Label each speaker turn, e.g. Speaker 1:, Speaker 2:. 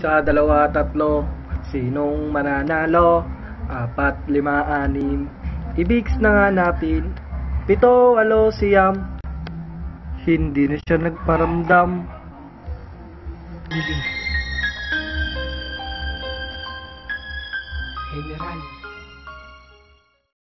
Speaker 1: Sa dalawa, tatlo, sinong mananalo? Apat, lima, anim. Ibigs na nga natin. Pito, alo, siyam. Hindi na siya nagparamdam.
Speaker 2: General,